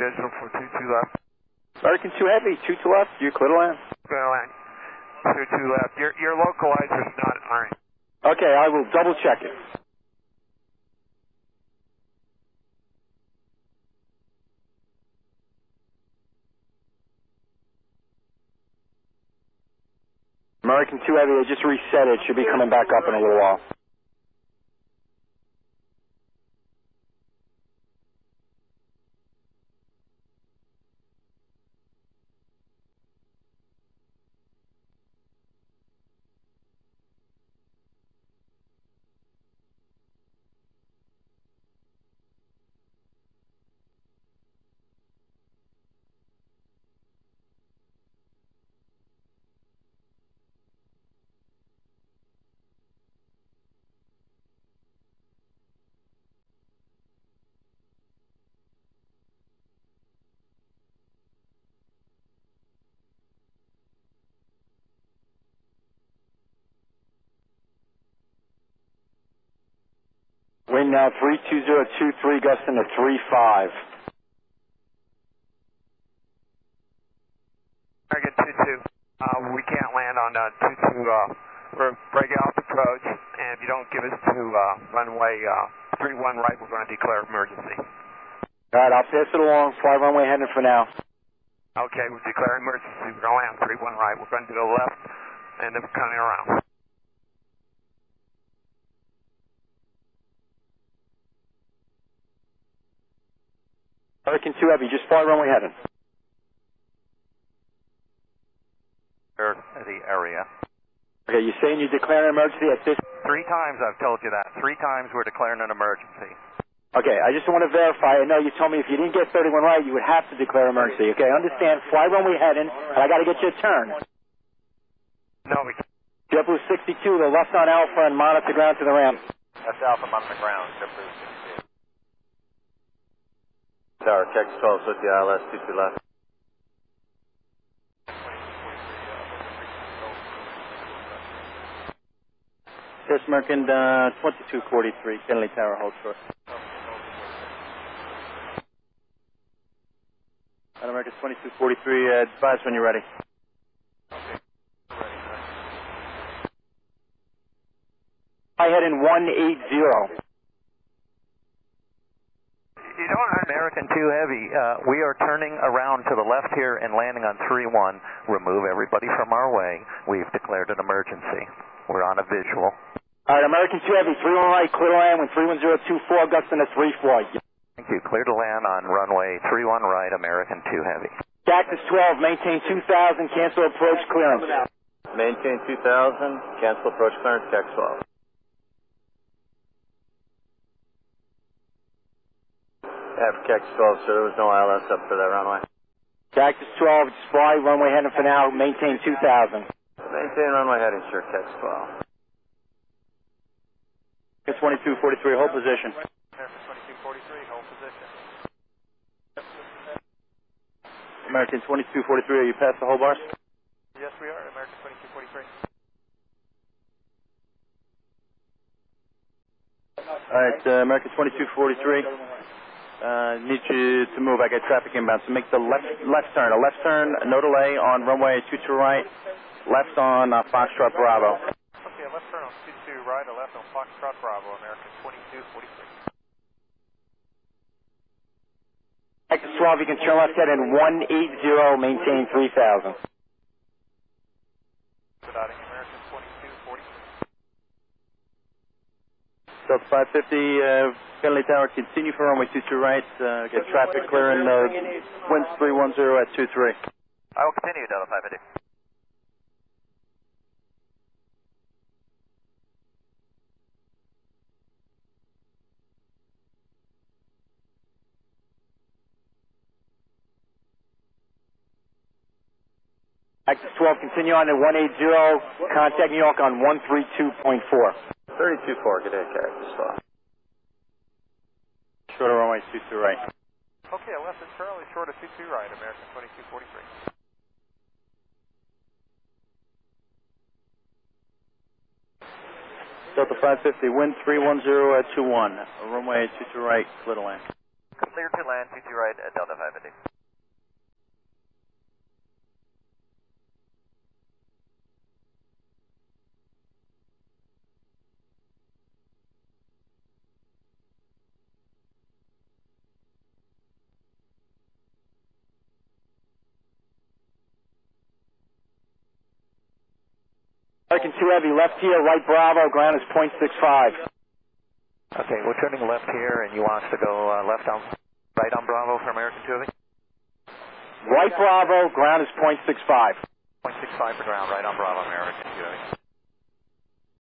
visual for 22 left. American 2 Heavy, 2 to left, you clear to land. Clear to land. 22 left. Your, your localizer's not iron. Okay, I will double check it. American 2 Heavy, they just reset it. Should be coming back up in a little while. Wind now 32023, gusting to 35. American 22. Uh, we can't land on uh, 22. Uh, we're breaking off approach, and if you don't give us to uh, runway uh, 31 right, we're going to declare emergency. Alright, I'll pass it along. Fly runway heading for now. Okay, we're declaring emergency. We're going to land 31 right. We're going to the left, and then we're coming around. American 2 Heavy, just fly runway heading. the area. Okay, you're saying you're declaring emergency at this? Three times I've told you that. Three times we're declaring an emergency. Okay, I just want to verify. I know you told me if you didn't get 31 right, you would have to declare emergency. Okay, I understand. Fly runway heading, but I got to get you a turn. No, we can't. JetBlue 62, the left on Alpha and monitor the ground to the ramp. That's Alpha, the ground. JetBlue 62. Tower, Cactus 12, with the ILS 22 left. Yes, American uh, 2243, Kennedy Tower, hold short. American 2243, uh, advise when you're ready. I head in 180. You don't American 2 Heavy. Uh, we are turning around to the left here and landing on 3-1. Remove everybody from our way. We've declared an emergency. We're on a visual. All right, American 2 Heavy, 3-1 right, clear to land when 31024, gusting to 34. Thank you. Clear to land on runway 31 right, American 2 Heavy. Cactus 12, maintain 2000, cancel approach clearance. Maintain 2000, cancel approach clearance, Cactus 12. After Cactus 12, so there was no ILS up for that runway. Cactus 12, just fly, runway heading for now, maintain 2000. Maintain runway heading, sir, Cactus 12. 2243, hold position. American 2243, hold position. American 2243, are you past the hold bars? Yes, we are. American 2243. All right, uh, American 2243. Uh, need you to move. I got traffic inbound. So make the left left turn. A left turn, no delay on runway 22 right. Left on uh, Foxtrot Bravo. Okay, left turn on 22 right, a left on Foxtrot Bravo, American 2243. Cactus 12, you can turn left head in 180, maintain 3000. Dotting American 2243. Delta 550, uh, Kennedy Tower, continue for runway 22 right. Uh, get traffic clearing uh, winds 310 at 23. I will continue, Delta 550. Cactus 12, continue on at 180, contact New York on 132.4. 324, good day, Cactus 12. Runway 22 right. Okay, left is Charlie, short of 22 right, American 2243. Delta 550, wind 310 at 21. Runway 22 right, clear to land. Clear to land, 22 right at Delta 5 American 2 Heavy, left here, right Bravo, ground is .65. Okay, we're turning left here, and you want us to go uh, left on, right on Bravo for American 2 Heavy? Right Bravo, ground is .65. 0.65 for ground, right on Bravo, American 2 Heavy.